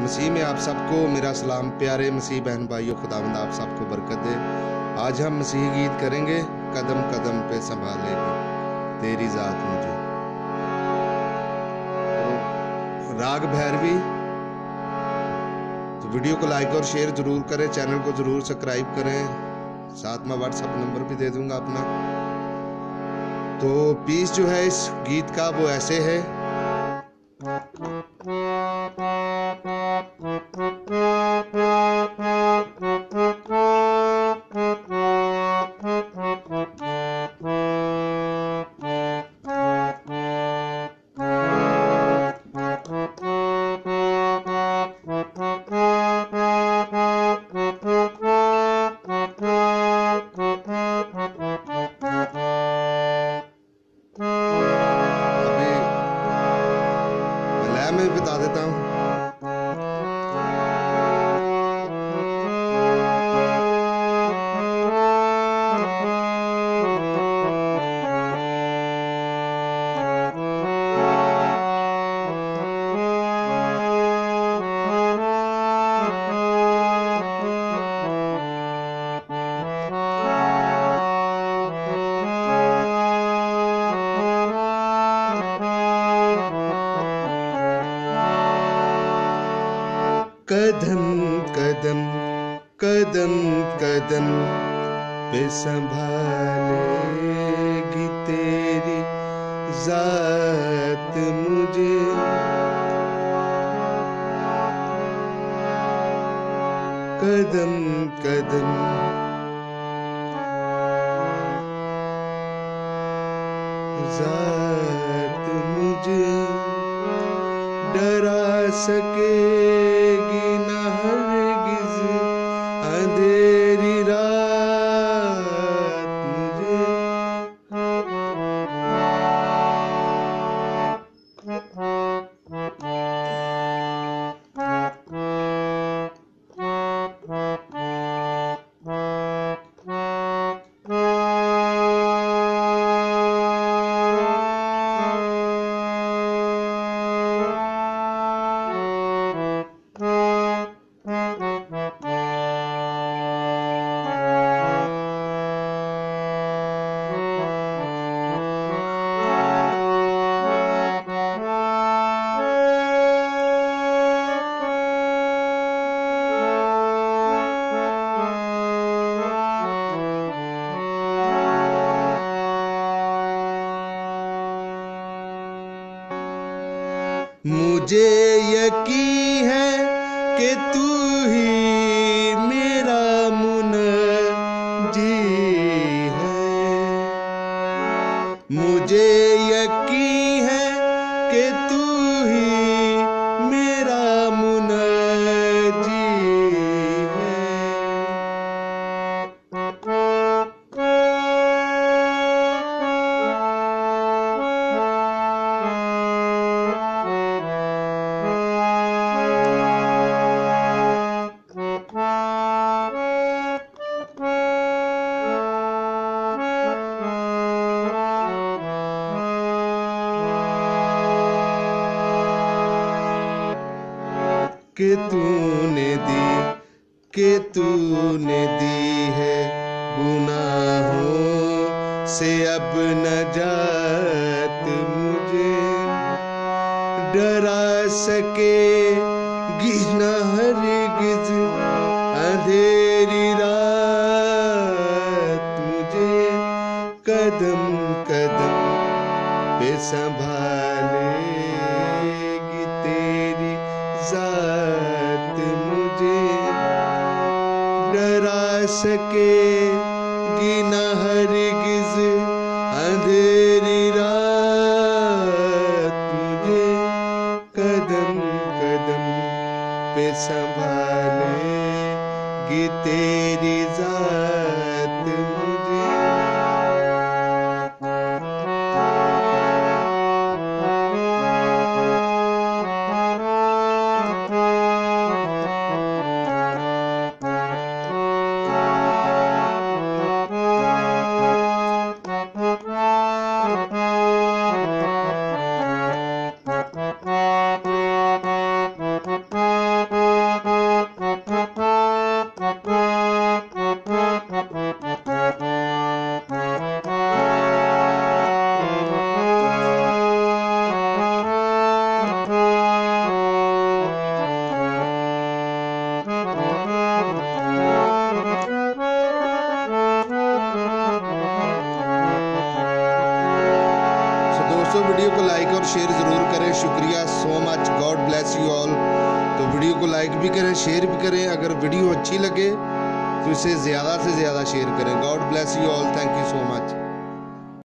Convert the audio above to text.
मसीह में आप सबको मेरा सलाम, प्यारे मसीह बहन भाइयों, खुदावंद, आप सबको बरकत दे। आज हम मसीह गीत करेंगे, कदम कदम पे संभालेगी। तेरी जात मुझे। तो राग भैरवी तो वीडियो को लाइक और शेयर ज़रूर करें, चैनल को ज़रूर सब्सक्राइब करें। साथ में व्हाट्सएप नंबर भी दे दूँगा अपना। तो पीस जो है इस गीत का वो ऐसे है। कदम कदम कदम कदम पे संभालेगी तेरी जात मुझे। कदम कदम। जात मुझे। डरा सकेगी न हरगिज मुझे यकी है कि तू ही मेरा मुन जी है। मुझे यकी है कि तू ही कि तूने दी, कि तूने दी है गुनाहों से अब नजात मुझे। डरा सके गिना हरगिज, अंधेरी रात मुझे। कदम कदम पे संभालेगी तेरी जात। डरा सके गिना हरगिज अंधेरी दोस्तों, वीडियो को लाइक और शेयर ज़रूर करें। शुक्रिया so much God bless you all तो वीडियो को लाइक भी करें शेयर भी करें। अगर वीडियो अच्छी लगे तो इसे ज़्यादा से ज़्यादा शेयर करें। God bless you all thank you so much